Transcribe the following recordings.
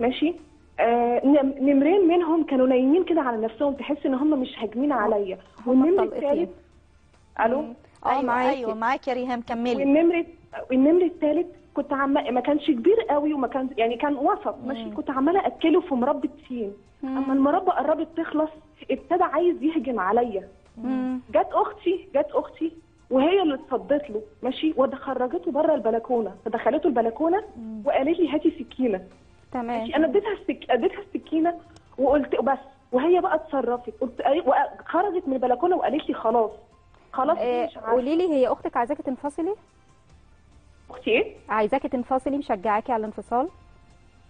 ماشي؟ آه نم- نمرين منهم كانوا نايمين كده على نفسهم تحس إن هم مش هاجمين عليا. والنمر. الثالث ألو؟ آه أيوه معاكي. أيوه معاكي يا ريهام كملي. والنمر والنمر الثالث كنت عم ما كانش كبير قوي وما كان يعني كان وسط ماشي؟ كنت عمالة أكله في مربى تين أما المربى قربت تخلص ابتدى عايز يهجم عليا. جت أختي جت أختي وهي اللي اتصدت له ماشي؟ وخرجته بره البلكونة فدخلته البلكونة وقالت لي هاتي سكينة. تمام. ماشي. أنا اديتها السك... اديتها السكينة وقلت بس وهي بقى اتصرفت. قلت خرجت من البلكونة وقالت لي خلاص. خلاص آه، قولي لي هي أختك عايزاكي تنفصلي؟ أختي إيه؟ عايزاكي تنفصلي مشجعاكي على الانفصال؟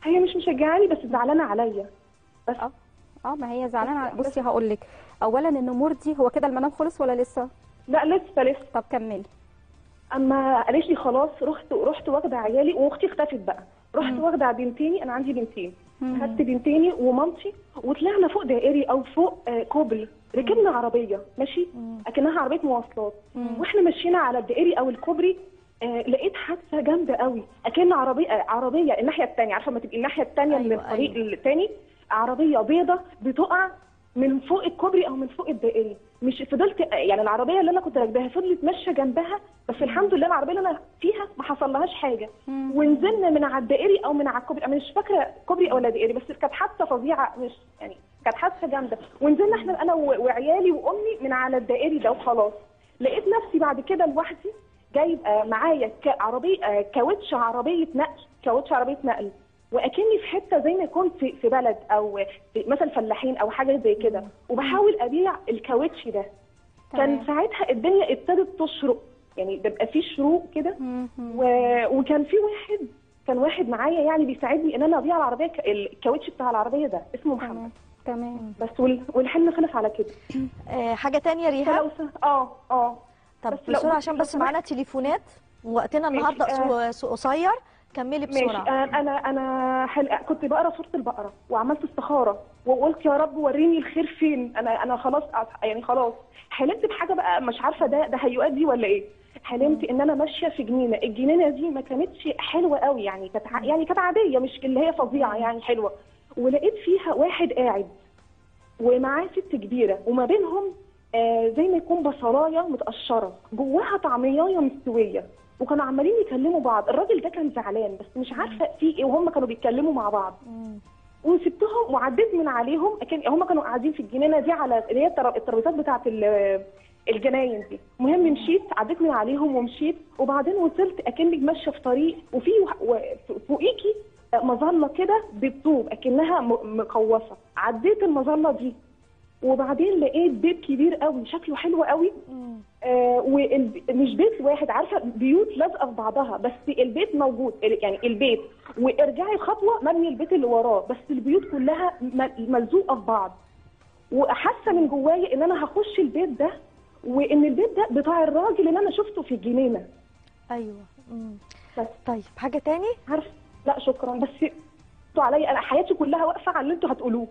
هي مش مشجعاني بس زعلانة عليا. بس. آه. آه ما هي زعلانة بس- بصي هقول لك اولا النمور دي هو كده المنام خلص ولا لسه؟ لا لسه لسه. طب كملي. أما قالت لي خلاص رحت رحت واخدة عيالي وأختي اختفت بقى. رحت واخدة بنتيني أنا عندي بنتين. خدت بنتيني ومامتي وطلعنا فوق دائري أو فوق آه، كوبري ركبنا عربية ماشي؟ أكنها عربية مواصلات. وإحنا ماشيين على الدائري أو الكوبري آه لقيت حادثة جامدة قوي. أكن عربيه آه عربية الناحية الثانية عارفة ما تبقي الناحية الثانية من أيوة، الطريق الثاني عربية بيضة بتقع من فوق الكوبري أو من فوق الدائري. مش فضلت يعني العربية اللي أنا كنت راكباها فضلت ماشية جنبها بس الحمد لله العربية اللي أنا فيها ما حصلهاش حاجة. ونزلنا من على الدائري أو من على الكوبري أنا مش فاكرة كوبري ولا دائري بس كانت حادثة فظيعة مش يعني كانت حادثة جامدة. ونزلنا إحنا أنا وعيالي وأمي من على الدائري ده وخلاص. لقيت نفسي بعد كده لوحدي جايب آه، معايا عربية آه، كاوتش عربية نقل كاوتش عربية نقل. وأكني في حتة زي ما يكون في في بلد أو في مثلا فلاحين أو حاجة زي كده. وبحاول أبيع الكاوتش ده. كان ساعتها الدنيا ابتدت تشرق. يعني بيبقى في شروق كده. و... وكان في واحد كان واحد معايا يعني بيساعدني إن أنا أبيع العربية ك- الكاوتش بتاع العربية ده. اسمه محمد. تمام. بس وال... والحلم خلص على كده. آه حاجة تانية ريهام. آه آه. طب بسرعة عشان بس معانا تليفونات. ووقتنا ماشي، النهارده آه. كملي ماشي. بسرعة. أنا أنا أنا حل... كنت بقرأ سورة البقرة وعملت استخارة وقلت يا رب وريني الخير فين. أنا أنا خلاص يعني خلاص. حلمت بحاجة بقى مش عارفة ده ده هيؤدي ولا إيه. حلمت إن أنا ماشية في جنينة. الجنينة دي ما كانتش حلوة قوي يعني كانت يعني كانت عادية مش اللي هي فظيعة يعني حلوة. ولقيت فيها واحد قاعد ومعاه ست كبيرة وما بينهم آه زي ما يكون بصلايه متقشرة جواها طعميايه مستوية وكانوا عمالين يكلموا بعض. الراجل ده كان زعلان بس مش عارفة في إيه وهم كانوا بيتكلموا مع بعض. وسبتهم وعديت من عليهم كان هم كانوا قاعدين في الجنينة دي على اللي هي التر- الترابيزات بتاعة ال- الجناين دي. المهم مشيت عديت من عليهم ومشيت وبعدين وصلت اكنك ماشيه في طريق وفي فوقيكي مظلة كده بالطوب أكنها مقوسه عديت المظلة دي. وبعدين لقيت بيت كبير قوي شكله حلو قوي. آه ومش بيت واحد عارفة؟ بيوت لازقة في بعضها بس البيت موجود. يعني البيت. وارجعي خطوة مبني البيت اللي وراه بس البيوت كلها ملزوقة في بعض. وحاسة من جوايا إن أنا هخش البيت ده وإن البيت ده بتاع الراجل اللي أنا شفته في الجنينه أيوه. مم. بس. طيب حاجة تاني؟ عارفه لا شكرا. بس أنتوا عليا أنا حياتي كلها واقفة على اللي أنتوا هتقولوه.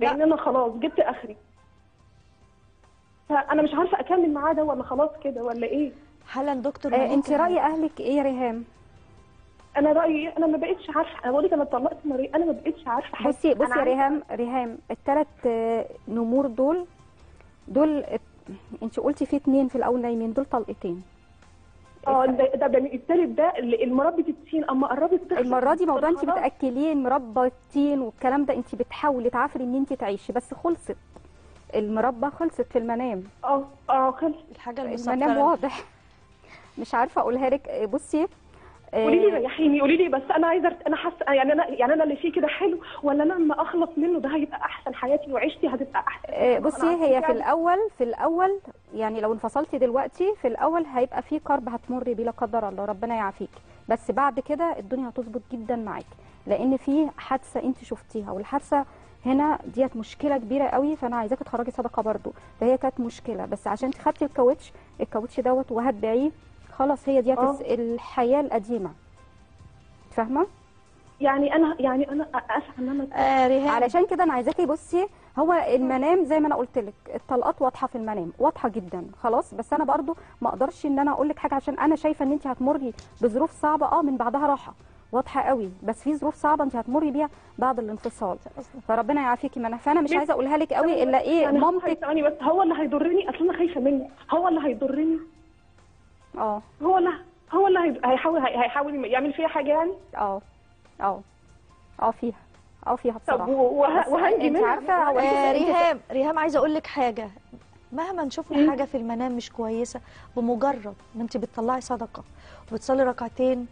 لأن أنا خلاص جبت آخري. فأنا مش عارفة أكمل معاه ده ولا خلاص كده ولا إيه. حالا دكتور آه أنت رأي أهلك إيه يا ريهام؟ أنا رأيي أنا ما بقتش عارفة. أنا بقول لك أنا اتطلقت مرة أنا ما بقتش عارفة حاجة. بصي بصي يا ريهام ريهام الثلاث نمور دول دول أنت قلتي في اتنين في الأول نايمين دول طلقتين. آه ده ده ده التالت ده اللي المربي التين أما قربت تخلص المرة دي موضوع انت خلاص. بتاكلين مربى التين والكلام ده انت بتحاولي تعافري ان انت تعيشي بس خلصت. المربى خلصت في المنام. آه آه خلص الحاجة المنام واضح. مش عارفة أقولها لك. آه، بصي آه، قولي لي ريحيني قولي لي بس أنا عايزة أنا حاسة يعني أنا يعني أنا اللي فيه كده حلو ولا أنا لما أخلص منه ده هيبقى أحسن حياتي وعيشتي هتبقى أحسن؟ آه، بصي هي في يعني. الأول في الأول يعني لو انفصلتي دلوقتي في الأول هيبقى في كرب هتمري بيه لا قدر الله ربنا يعافيك. بس بعد كده الدنيا هتظبط جدا معاكي لأن في حادثة انت شفتيها والحادثة هنا ديت مشكلة كبيرة قوي فأنا عايزاكي تخرجي صدقة برضو. فهي كانت مشكلة بس عشان انت خدتي الكاوتش الكاوتش دوت وهتبيعيه خلاص هي ديت آه. الحياة القديمة. فاهمة؟ يعني أنا يعني أنا اسعى إن أنا آه علشان كده أنا عايزاكي بصي هو المنام زي ما أنا قلت لك الطلقات واضحة في المنام واضحة جدا خلاص. بس أنا برضو ما أقدرش إن أنا أقول لك حاجة عشان أنا شايفة إن أنت هتمري بظروف صعبة آه من بعدها راحة. واضحة قوي. بس في ظروف صعبة أنت هتمري بيها بعد الانفصال. فربنا يعافيكي منها فأنا مش عايزة أقولها لك قوي إلا إيه مامتك ثواني بس هو اللي هيضرني؟ أصل أنا خايفة منه. هو اللي هيضرني؟ آه. هو اللي هو اللي هي- هيحاول هي- هيحاول يعمل فيها حاجة يعني؟ آه. آه. آه فيها. آه فيها طب بصراحة. وه- بس وهنجي منها؟ عارفة آه ريهام ريهام عايزة أقول لك حاجة. مهما شفنا حاجة في المنام مش كويسة بمجرد ما أنت بتطلعي صدقة وبتصلي ركعتين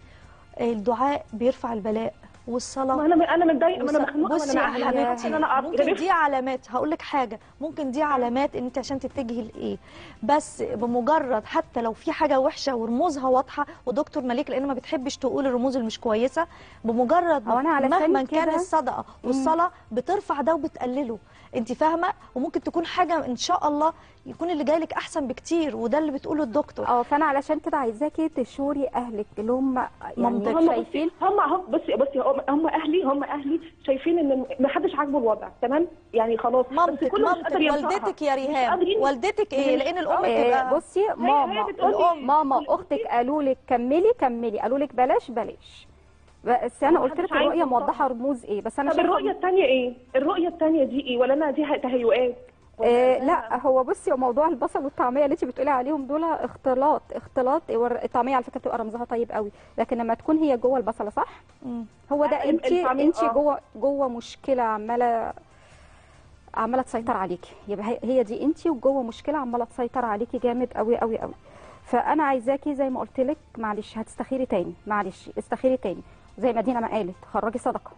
الدعاء بيرفع البلاء. والصلاة. ما أنا أنا متضايقة ما أنا مخنوقة بصي يا حبيبتي ممكن دي علامات. هقول لك حاجة. ممكن دي علامات إن أنت عشان تتجهي لإيه. بس بمجرد حتى لو في حاجة وحشة ورموزها واضحة ودكتور مليك لأن ما بتحبش تقول الرموز اللي مش كويسة بمجرد مهما كان الصدقة والصلاة بترفع ده وبتقلله. أنت فاهمة؟ وممكن تكون حاجة إن شاء الله يكون اللي جاي لك أحسن بكتير وده اللي بتقوله الدكتور. آه فأنا علشان كده عايزاكي تشوري أهلك اللي هم. يعني هم شايفين هم هم بصي بصي هم- هم أهلي هم أهلي شايفين إن ما حدش عاجبه الوضع تمام؟ يعني خلاص. مامتك مامتك. والدتك يا ريهام. والدتك إيه؟ لأن الأم آه، بتبقى بصي ماما الأم ماما أختك قالوا لك كملي كملي قالوا لك بلاش بلاش. بس أنا قلت لك الرؤية موضحة رموز إيه بس أنا طب الرؤية الثانية إيه؟ الرؤية الثانية دي إيه؟ ولا أنا دي تهيؤات؟ آه لا هو بصي موضوع البصل والطعمية اللي انت بتقولي عليهم دول اختلاط اختلاط الطعمية على فكرة بتبقى رمزها طيب قوي. لكن لما تكون هي جوه البصلة صح؟ مم. هو ده انت انت آه. جوه جوه مشكلة عمالة عمالة تسيطر عليكي. يبقى هي- هي دي انت وجوه مشكلة عمالة تسيطر عليكي جامد قوي قوي قوي. فأنا عايزاكي زي ما قلت لك معلش هتستخيري تاني معلش استخيري تاني. زي ما دينا ما قالت خرجي صدقة.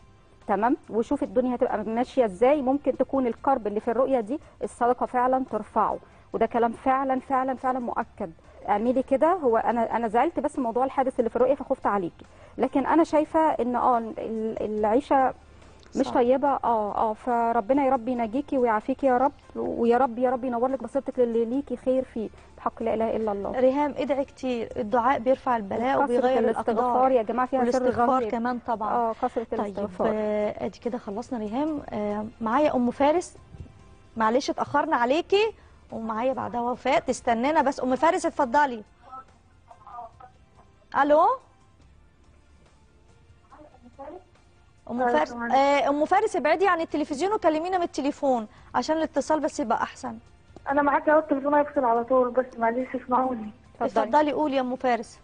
تمام؟ وشوفي الدنيا هتبقى ماشية إزاي. ممكن تكون الكرب اللي في الرؤية دي الصدقة فعلا ترفعه. وده كلام فعلا فعلا فعلا مؤكد. اعملي كده. هو أنا أنا زعلت بس موضوع الحادث اللي في الرؤية فخفت عليكي. لكن أنا شايفة إن آه ال- العيشة مش صح. طيبة؟ آه آه فربنا يا رب ينجيكي ويعافيكي يا رب ويا رب يا رب ينور لك بصيرتك للي ليكي خير فيه بحق لا إله إلا الله. ريهام ادعي كتير الدعاء بيرفع البلاء وبيغير الاستغفار يا جماعة فيها سر والاستغفار غيب كمان طبعا. آه كثره طيب الاستغفار. آه، ادي كده خلصنا ريهام. آه، معايا أم فارس. معلش اتأخرنا عليكي. ومعايا بعدها وفاء. تستنانا بس. أم فارس اتفضلي. ألو؟ أم فارس آه، أم فارس ابعدي عن التلفزيون وكلمينا من التليفون عشان الاتصال بس يبقى أحسن. أنا معاك أهو التليفون هيفصل على طول بس معلش اسمعوني. اتفضلي قولي يا أم فارس.